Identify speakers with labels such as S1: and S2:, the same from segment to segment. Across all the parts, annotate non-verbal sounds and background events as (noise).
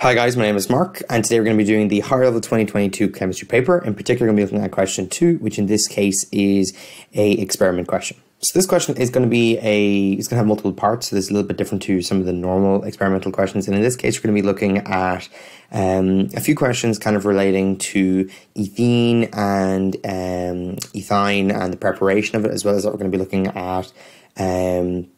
S1: Hi guys, my name is Mark, and today we're going to be doing the higher level 2022 chemistry paper. In particular, we're going to be looking at question two, which in this case is a experiment question. So this question is going to be a, it's going to have multiple parts, so this is a little bit different to some of the normal experimental questions. And in this case, we're going to be looking at um, a few questions kind of relating to ethene and um, ethine and the preparation of it, as well as that we're going to be looking at um,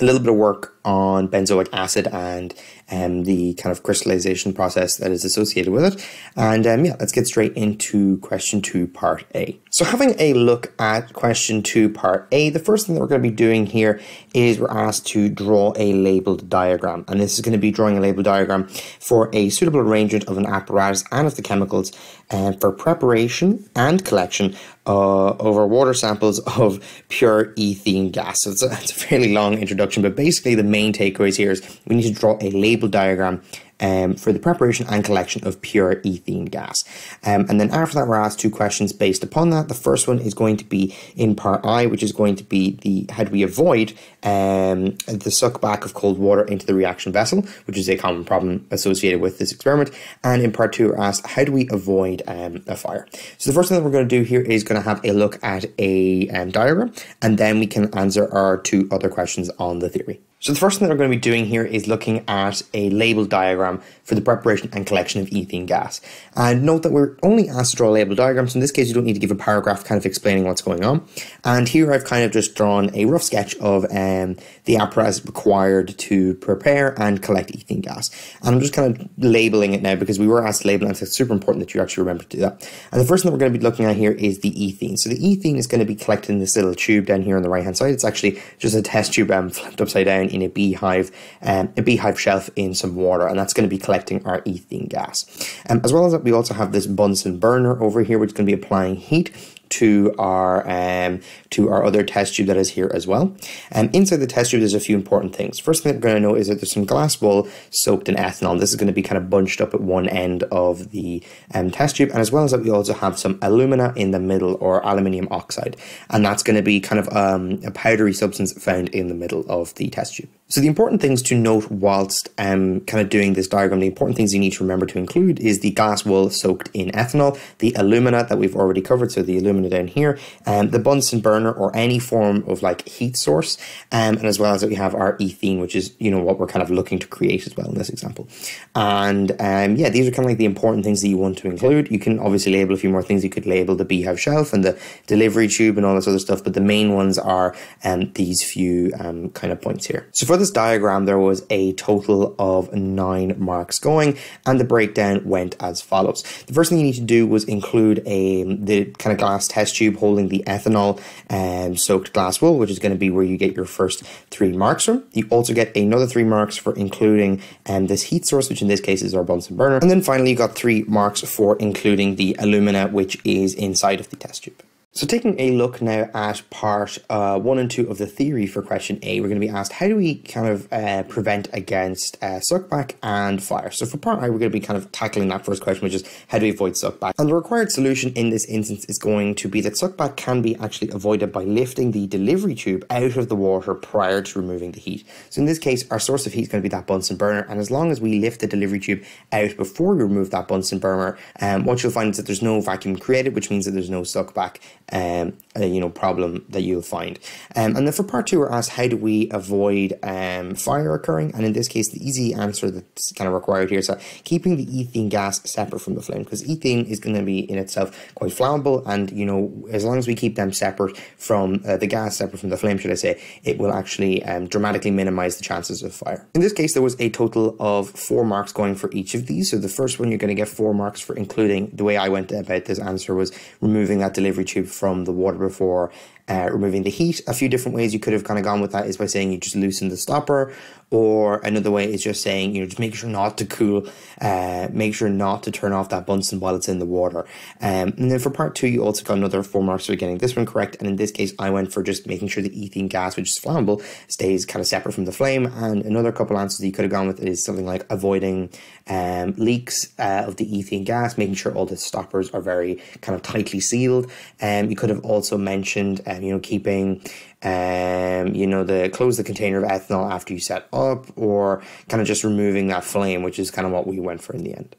S1: a little bit of work on benzoic acid and um, the kind of crystallization process that is associated with it. And um, yeah, let's get straight into question two, part A. So having a look at question two, part A, the first thing that we're going to be doing here is we're asked to draw a labeled diagram. And this is going to be drawing a labeled diagram for a suitable arrangement of an apparatus and of the chemicals uh, for preparation and collection uh, over water samples of pure ethene gas. So it's a, it's a fairly long introduction, but basically the main takeaways here is we need to draw a label diagram um, for the preparation and collection of pure ethene gas. Um, and then after that, we're asked two questions based upon that. The first one is going to be in part I, which is going to be the how do we avoid um, the suck back of cold water into the reaction vessel, which is a common problem associated with this experiment. And in part two, we're asked how do we avoid um, a fire. So the first thing that we're going to do here is going to have a look at a um, diagram, and then we can answer our two other questions on the theory. So the first thing that we're going to be doing here is looking at a label diagram for the preparation and collection of ethene gas. And note that we're only asked to draw a label diagram, so in this case you don't need to give a paragraph kind of explaining what's going on. And here I've kind of just drawn a rough sketch of um, the apparatus required to prepare and collect ethene gas. And I'm just kind of labeling it now because we were asked to label it and it's super important that you actually remember to do that. And the first thing that we're going to be looking at here is the ethene. So the ethene is going to be collected in this little tube down here on the right hand side. It's actually just a test tube um, flipped upside down in a beehive, um, a beehive shelf in some water, and that's going to be collecting our ethene gas. Um, as well as that, we also have this Bunsen burner over here, which is going to be applying heat to our um, to our other test tube that is here as well. And um, inside the test tube, there's a few important things. First thing we're going to know is that there's some glass wool soaked in ethanol. This is going to be kind of bunched up at one end of the um, test tube, and as well as that, we also have some alumina in the middle or aluminium oxide, and that's going to be kind of um, a powdery substance found in the middle of the test tube. So the important things to note whilst um, kind of doing this diagram, the important things you need to remember to include is the glass wool soaked in ethanol, the alumina that we've already covered, so the alumina down here, um, the Bunsen burner or any form of like heat source, um, and as well as that we have our ethene, which is you know what we're kind of looking to create as well in this example. And um, yeah, these are kind of like the important things that you want to include. You can obviously label a few more things. You could label the beehive shelf and the delivery tube and all this other stuff, but the main ones are um, these few um, kind of points here. So for this diagram, there was a total of nine marks going, and the breakdown went as follows. The first thing you need to do was include a the kind of glass test tube holding the ethanol and um, soaked glass wool, which is going to be where you get your first three marks from. You also get another three marks for including um, this heat source, which in this case is our Bunsen burner. And then finally, you got three marks for including the alumina, which is inside of the test tube. So taking a look now at part uh, one and two of the theory for question A, we're going to be asked how do we kind of uh, prevent against uh, suckback and fire. So for part A, we're going to be kind of tackling that first question, which is how do we avoid suckback? And the required solution in this instance is going to be that suckback can be actually avoided by lifting the delivery tube out of the water prior to removing the heat. So in this case, our source of heat is going to be that Bunsen burner, and as long as we lift the delivery tube out before we remove that Bunsen burner, um, what you'll find is that there's no vacuum created, which means that there's no suckback um, uh, you know problem that you'll find. Um, and then for part two, we're asked how do we avoid um, fire occurring? And in this case, the easy answer that's kind of required here is that keeping the ethene gas separate from the flame, because ethene is going to be in itself quite flammable, and you know as long as we keep them separate from uh, the gas, separate from the flame, should I say, it will actually um, dramatically minimize the chances of fire. In this case, there was a total of four marks going for each of these. So the first one, you're going to get four marks for including the way I went about this answer was removing that delivery tube from the water before uh, removing the heat. A few different ways you could have kind of gone with that is by saying you just loosen the stopper, or another way is just saying you know just make sure not to cool, uh, make sure not to turn off that Bunsen while it's in the water. Um, and then for part two, you also got another four marks for getting this one correct. And in this case, I went for just making sure the ethene gas, which is flammable, stays kind of separate from the flame. And another couple answers that you could have gone with is something like avoiding um, leaks uh, of the ethene gas, making sure all the stoppers are very kind of tightly sealed. Um, you could have also mentioned, um, you know, keeping um, you know, the close the container of ethanol after you set up, or kind of just removing that flame, which is kind of what we went for in the end.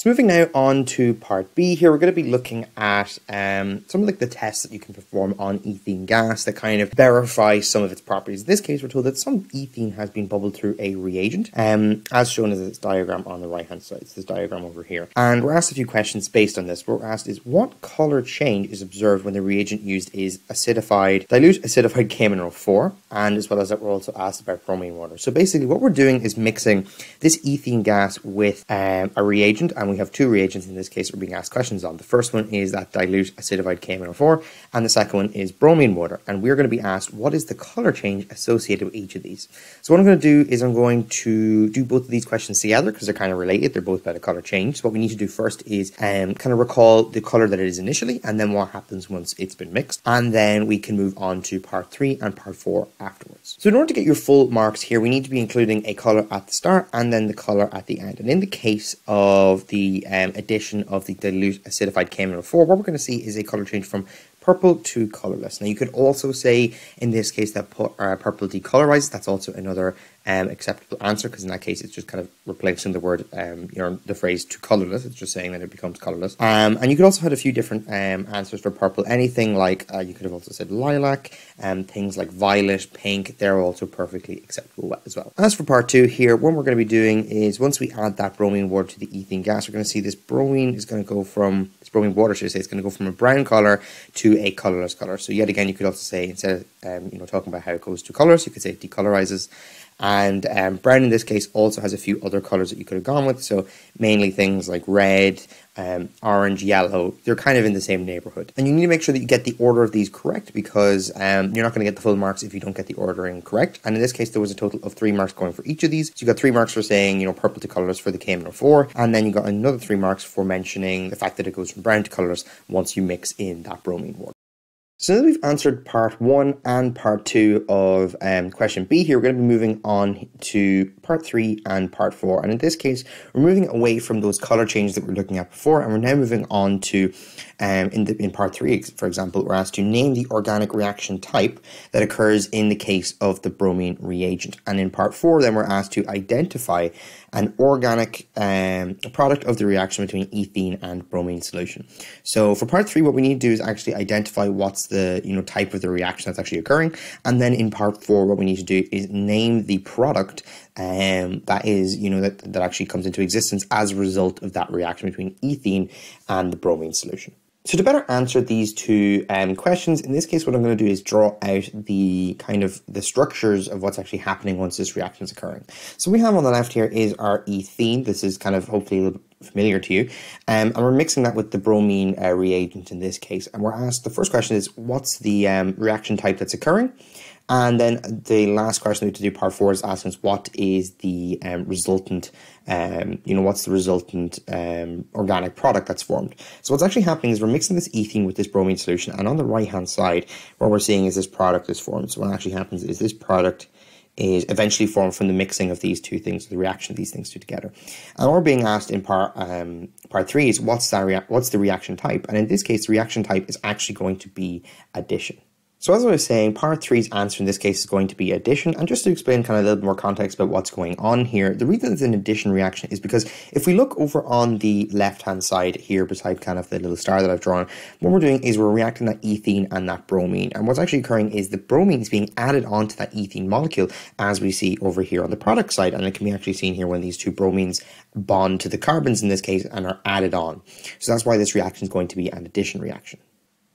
S1: So moving now on to part B here, we're going to be looking at um, some of like the tests that you can perform on ethene gas that kind of verify some of its properties. In this case, we're told that some ethene has been bubbled through a reagent, um, as shown in this diagram on the right hand side. It's this diagram over here. And we're asked a few questions based on this. What we're asked is what color change is observed when the reagent used is acidified, dilute acidified KMnO4, and as well as that we're also asked about bromine water. So basically what we're doing is mixing this ethene gas with um, a reagent and we have two reagents in this case we're being asked questions on. The first one is that dilute acidified KMnO4, and the second one is bromine water. And we're going to be asked what is the color change associated with each of these. So what I'm going to do is I'm going to do both of these questions together because they're kind of related. They're both about a color change. So what we need to do first is um, kind of recall the color that it is initially, and then what happens once it's been mixed. And then we can move on to part three and part four afterwards. So in order to get your full marks here, we need to be including a color at the start and then the color at the end. And in the case of the the um, addition of the dilute acidified KMnO4, what we're going to see is a color change from purple to colorless. Now you could also say in this case that uh, purple decolorizes. That's also another um, acceptable answer because in that case it's just kind of replacing the word, um, you know, the phrase to colorless. It's just saying that it becomes colorless. Um, and you could also have a few different um, answers for purple. Anything like uh, you could have also said lilac, and um, things like violet, pink. They're also perfectly acceptable as well. As for part two here, what we're going to be doing is once we add that bromine water to the ethene gas, we're going to see this bromine is going to go from this bromine water, should I say, it's going to go from a brown color to a colorless color. So yet again, you could also say instead of um, you know talking about how it goes to colors, you could say it decolorizes. And um, brown in this case also has a few other colors that you could have gone with. So mainly things like red, um, orange, yellow. They're kind of in the same neighborhood. And you need to make sure that you get the order of these correct because um, you're not going to get the full marks if you don't get the ordering correct. And in this case, there was a total of three marks going for each of these. So you got three marks for saying, you know, purple to colors for the KMnO4. And then you got another three marks for mentioning the fact that it goes from brown to colors once you mix in that bromine water. So now that we've answered part one and part two of um, question B here, we're going to be moving on to part three and part four. And in this case, we're moving away from those color changes that we are looking at before, and we're now moving on to, um, in, the, in part three, for example, we're asked to name the organic reaction type that occurs in the case of the bromine reagent. And in part four, then we're asked to identify an organic um, product of the reaction between ethene and bromine solution. So for part three, what we need to do is actually identify what's the you know type of the reaction that's actually occurring, and then in part four, what we need to do is name the product um, that is you know that that actually comes into existence as a result of that reaction between ethene and the bromine solution. So to better answer these two um, questions, in this case, what I'm going to do is draw out the kind of the structures of what's actually happening once this reaction is occurring. So we have on the left here is our ethene. This is kind of hopefully familiar to you. Um, and we're mixing that with the bromine uh, reagent in this case. And we're asked, the first question is, what's the um, reaction type that's occurring? And then the last question we have to do part four is asking us what is the um, resultant, um, you know, what's the resultant um, organic product that's formed. So what's actually happening is we're mixing this ethene with this bromine solution, and on the right hand side, what we're seeing is this product is formed. So what actually happens is this product is eventually formed from the mixing of these two things, the reaction of these things two together. And we're being asked in part um, part three is what's that rea- what's the reaction type? And in this case, the reaction type is actually going to be addition. So as I was saying, part three's answer in this case is going to be addition. And just to explain kind of a little more context about what's going on here, the reason it's an addition reaction is because if we look over on the left-hand side here beside kind of the little star that I've drawn, what we're doing is we're reacting that ethene and that bromine. And what's actually occurring is the bromine is being added onto that ethene molecule as we see over here on the product side. And it can be actually seen here when these two bromines bond to the carbons in this case and are added on. So that's why this reaction is going to be an addition reaction.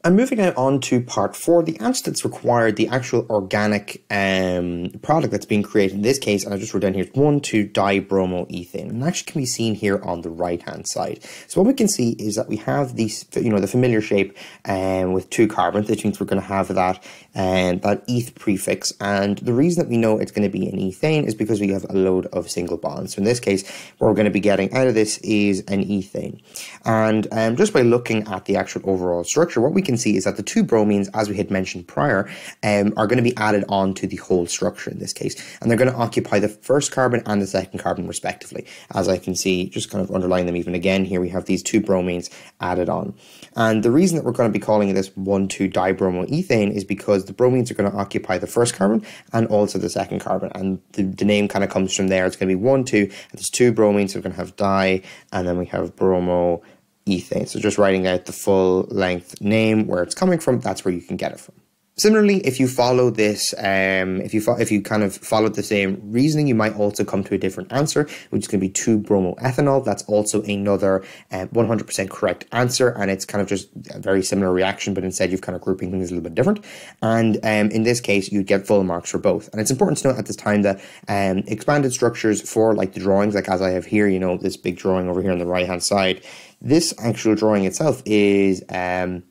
S1: And moving now on to part four, the that's required, the actual organic um, product that's being created in this case, and I just wrote down here, one two dibromoethane, and actually can be seen here on the right hand side. So what we can see is that we have these, you know, the familiar shape um, with two carbons, which means we're going to have that and um, that eth prefix. And the reason that we know it's going to be an ethane is because we have a load of single bonds. So in this case, what we're going to be getting out of this is an ethane. And um, just by looking at the actual overall structure, what we can can see is that the two bromines, as we had mentioned prior, um, are going to be added on to the whole structure in this case. And they're going to occupy the first carbon and the second carbon respectively. As I can see, just kind of underline them even again here, we have these two bromines added on. And the reason that we're going to be calling this one, 1,2-dibromoethane is because the bromines are going to occupy the first carbon and also the second carbon. And the, the name kind of comes from there. It's going to be 1, 2, and there's two bromines, so we're going to have di, and then we have bromo ethane. So just writing out the full length name, where it's coming from, that's where you can get it from. Similarly, if you follow this, um, if you fo- if you kind of follow the same reasoning, you might also come to a different answer, which is going to be two bromoethanol. That's also another uh, 100% correct answer, and it's kind of just a very similar reaction, but instead you've kind of grouping things a little bit different. And um, in this case, you'd get full marks for both. And it's important to note at this time that um, expanded structures for like the drawings, like as I have here, you know, this big drawing over here on the right hand side, this actual drawing itself is. Um,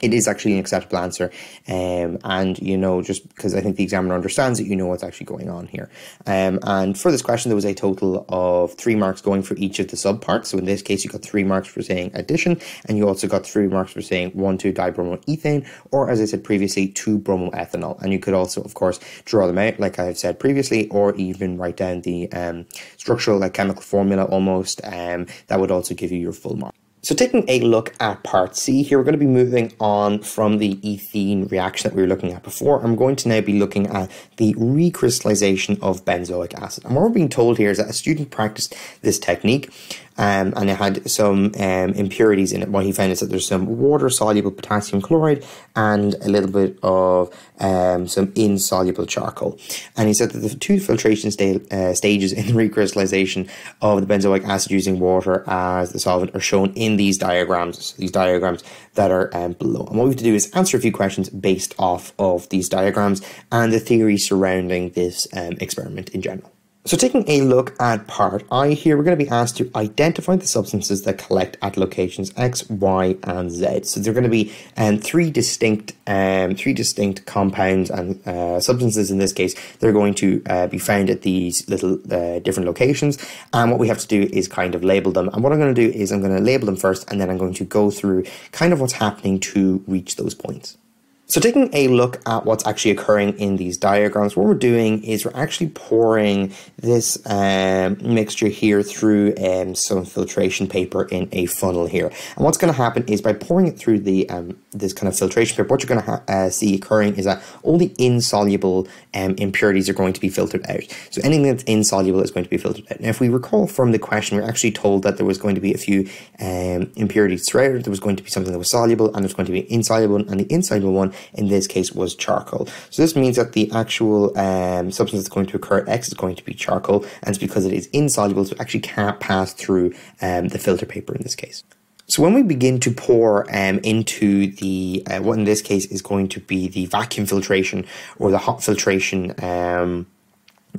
S1: it is actually an acceptable answer. Um, and, you know, just because I think the examiner understands it, you know what's actually going on here. Um, and for this question, there was a total of three marks going for each of the subparts. So in this case, you got three marks for saying addition, and you also got three marks for saying 1,2 dibromoethane, or as I said previously, 2 bromoethanol. And you could also, of course, draw them out, like I've said previously, or even write down the um, structural, like chemical formula almost. Um, that would also give you your full mark. So taking a look at part C here, we're going to be moving on from the ethene reaction that we were looking at before. I'm going to now be looking at the recrystallization of benzoic acid. And what we're being told here is that a student practiced this technique um, and it had some um, impurities in it. What he found is that there's some water soluble potassium chloride and a little bit of um, some insoluble charcoal. And he said that the two filtration sta- uh, stages in the recrystallization of the benzoic acid using water as the solvent are shown in these diagrams, these diagrams that are um, below. And what we have to do is answer a few questions based off of these diagrams and the theory surrounding this um, experiment in general. So taking a look at part I here, we're going to be asked to identify the substances that collect at locations X, Y, and Z. So they're going to be um, three distinct, um, three distinct compounds and uh, substances. In this case, they're going to uh, be found at these little uh, different locations. And what we have to do is kind of label them. And what I'm going to do is I'm going to label them first, and then I'm going to go through kind of what's happening to reach those points. So taking a look at what's actually occurring in these diagrams, what we're doing is we're actually pouring this um, mixture here through um, some filtration paper in a funnel here. And what's going to happen is by pouring it through the um, this kind of filtration paper, what you're going to uh, see occurring is that all the insoluble um, impurities are going to be filtered out. So anything that's insoluble is going to be filtered out. Now, if we recall from the question, we are actually told that there was going to be a few um, impurities throughout. There was going to be something that was soluble and there's going to be insoluble, and the insoluble one in this case was charcoal. So this means that the actual um, substance that's going to occur at X is going to be charcoal, and it's because it is insoluble, so it actually can't pass through um, the filter paper in this case. So when we begin to pour um, into the, uh, what in this case is going to be the vacuum filtration or the hot filtration um,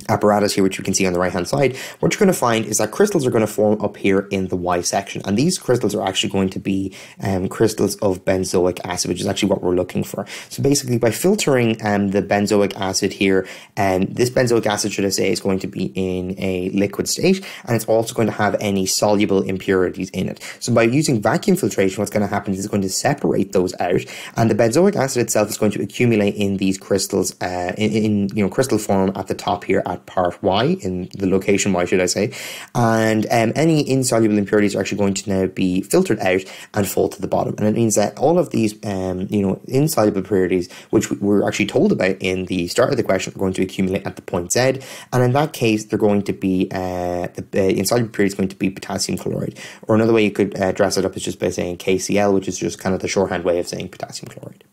S1: apparatus here, which you can see on the right hand side, what you're going to find is that crystals are going to form up here in the Y section. And these crystals are actually going to be um, crystals of benzoic acid, which is actually what we're looking for. So basically, by filtering um, the benzoic acid here, and um, this benzoic acid, should I say, is going to be in a liquid state, and it's also going to have any soluble impurities in it. So by using vacuum filtration, what's going to happen is it's going to separate those out, and the benzoic acid itself is going to accumulate in these crystals, uh, in, in you know crystal form at the top here at part Y, in the location Y, should I say. And um, any insoluble impurities are actually going to now be filtered out and fall to the bottom. And it means that all of these, um, you know, insoluble impurities, which we were actually told about in the start of the question, are going to accumulate at the point Z. And in that case, they're going to be, uh, the uh, insoluble impurity is going to be potassium chloride. Or another way you could uh, dress it up is just by saying KCl, which is just kind of the shorthand way of saying potassium chloride.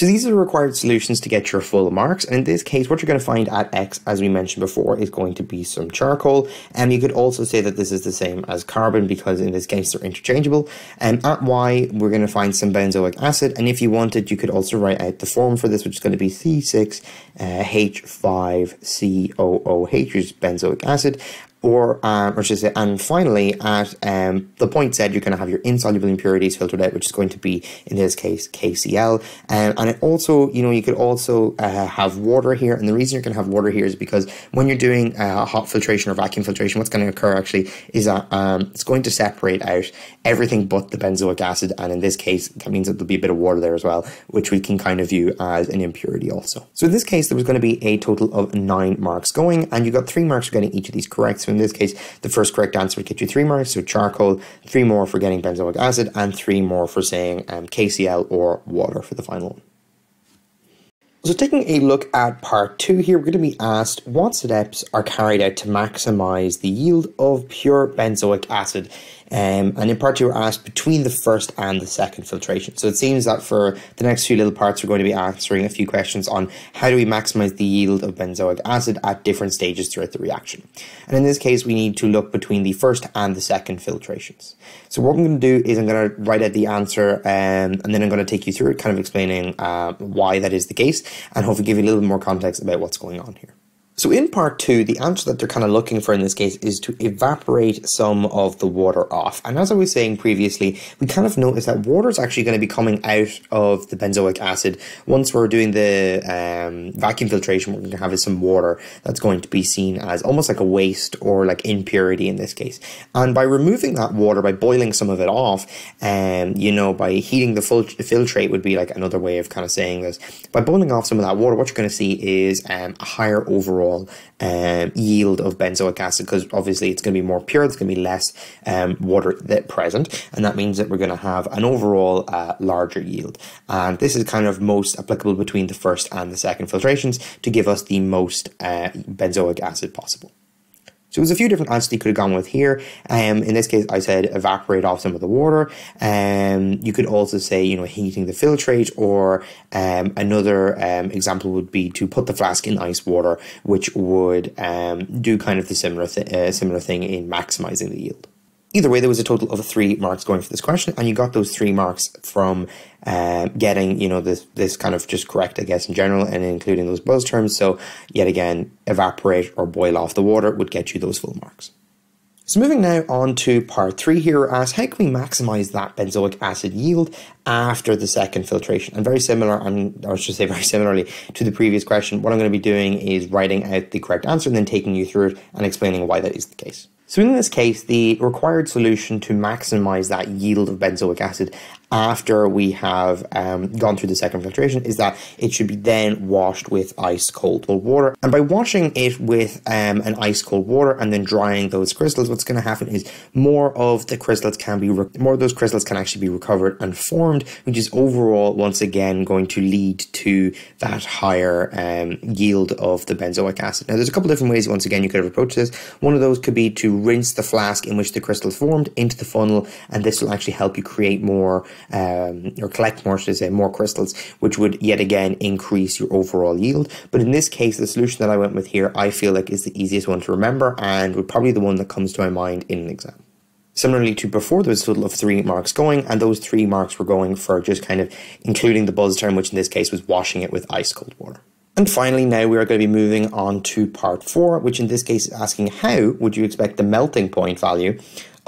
S1: So these are the required solutions to get your full marks. And in this case, what you're going to find at X, as we mentioned before, is going to be some charcoal. And you could also say that this is the same as carbon because in this case they're interchangeable. And at Y, we're going to find some benzoic acid. And if you wanted, you could also write out the form for this, which is going to be C6H5COOH, uh, which is benzoic acid. Or um, or should I say, and finally at um, the point Z you're going to have your insoluble impurities filtered out, which is going to be in this case KCl, um, and it also you know you could also uh, have water here, and the reason you're going to have water here is because when you're doing uh, hot filtration or vacuum filtration, what's going to occur actually is that um, it's going to separate out everything but the benzoic acid, and in this case that means that there'll be a bit of water there as well, which we can kind of view as an impurity also. So in this case there was going to be a total of nine marks going, and you got three marks for getting each of these correct. So in this case, the first correct answer would get you three marks, so charcoal, three more for getting benzoic acid, and three more for saying um, KCl or water for the final one. So taking a look at part two here, we're going to be asked what steps are carried out to maximize the yield of pure benzoic acid um, and in part two, we're asked between the first and the second filtration. So it seems that for the next few little parts, we're going to be answering a few questions on how do we maximize the yield of benzoic acid at different stages throughout the reaction. And in this case, we need to look between the first and the second filtrations. So what I'm going to do is I'm going to write out the answer um, and then I'm going to take you through it, kind of explaining uh, why that is the case and hopefully give you a little bit more context about what's going on here. So in part two, the answer that they're kind of looking for in this case is to evaporate some of the water off. And as I was saying previously, we kind of notice that water is actually going to be coming out of the benzoic acid. Once we're doing the um, vacuum filtration, what we're going to have is some water that's going to be seen as almost like a waste or like impurity in this case. And by removing that water, by boiling some of it off, um, you know, by heating the filtrate would be like another way of kind of saying this. By boiling off some of that water, what you're going to see is um, a higher overall overall um, yield of benzoic acid because obviously it's going to be more pure, it's going to be less um, water that present, and that means that we're going to have an overall uh, larger yield. And this is kind of most applicable between the first and the second filtrations to give us the most uh, benzoic acid possible. So there's a few different answers you could have gone with here. Um, in this case, I said evaporate off some of the water. Um, you could also say, you know, heating the filtrate, or um, another um, example would be to put the flask in ice water, which would um, do kind of the similar th- uh, similar thing in maximizing the yield. Either way, there was a total of three marks going for this question, and you got those three marks from uh, getting, you know, this this kind of just correct, I guess, in general, and including those buzz terms. So, yet again, evaporate or boil off the water would get you those full marks. So moving now on to part three here, asks how can we maximize that benzoic acid yield after the second filtration? And very similar, and I should say (laughs) very similarly to the previous question, what I'm going to be doing is writing out the correct answer and then taking you through it and explaining why that is the case. So in this case, the required solution to maximize that yield of benzoic acid after we have um, gone through the second filtration is that it should be then washed with ice cold water. And by washing it with um, an ice cold water and then drying those crystals, what's going to happen is more of the crystals can be more of those crystals can actually be recovered and formed, which is overall once again going to lead to that higher um, yield of the benzoic acid. Now, there's a couple different ways. Once again, you could have approached this. One of those could be to rinse the flask in which the crystals formed into the funnel, and this will actually help you create more um, or collect more, should I say, more crystals, which would yet again increase your overall yield. But in this case, the solution that I went with here, I feel like is the easiest one to remember and would probably the one that comes to my mind in an exam. Similarly to before, there was a total of three marks going, and those three marks were going for just kind of including the buzz term, which in this case was washing it with ice cold water. And finally, now we are going to be moving on to part four, which in this case is asking how would you expect the melting point value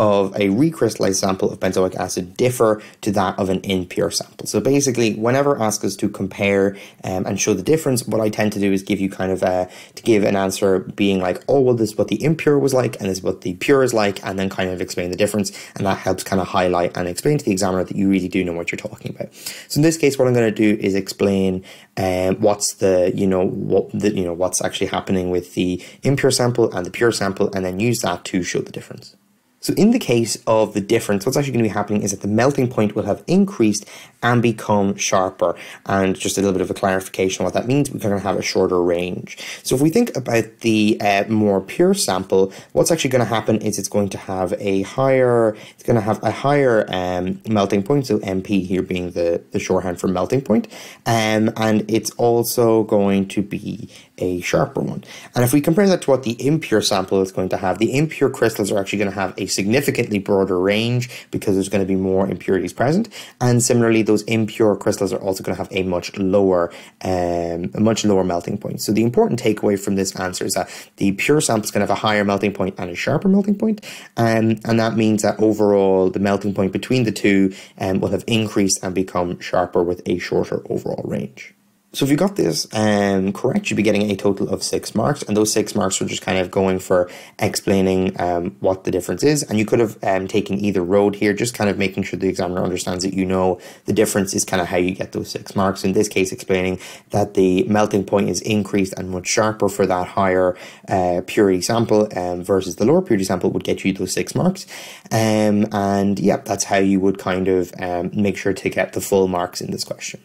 S1: of a recrystallized sample of benzoic acid differ to that of an impure sample. So basically, whenever asked us to compare um, and show the difference, what I tend to do is give you kind of a, to give an answer being like, oh, well, this is what the impure was like, and this is what the pure is like, and then kind of explain the difference. And that helps kind of highlight and explain to the examiner that you really do know what you're talking about. So in this case, what I'm going to do is explain um, what's the, you know, what the, you know, what's actually happening with the impure sample and the pure sample, and then use that to show the difference. So in the case of the difference, what's actually going to be happening is that the melting point will have increased and become sharper. And just a little bit of a clarification on what that means, we're going to have a shorter range. So if we think about the uh, more pure sample, what's actually going to happen is it's going to have a higher, it's going to have a higher um, melting point. So MP here being the, the shorthand for melting point. Um, and it's also going to be a sharper one. And if we compare that to what the impure sample is going to have, the impure crystals are actually going to have a significantly broader range because there's going to be more impurities present. And similarly, those impure crystals are also going to have a much lower, um, a much lower melting point. So the important takeaway from this answer is that the pure sample is going to have a higher melting point and a sharper melting point, um, and that means that overall the melting point between the two um, will have increased and become sharper with a shorter overall range. So if you got this um, correct, you'd be getting a total of six marks, and those six marks were just kind of going for explaining um, what the difference is. And you could have um, taken either road here, just kind of making sure the examiner understands that you know the difference is kind of how you get those six marks. In this case, explaining that the melting point is increased and much sharper for that higher uh, purity sample um, versus the lower purity sample would get you those six marks. Um, and yeah, that's how you would kind of um, make sure to get the full marks in this question.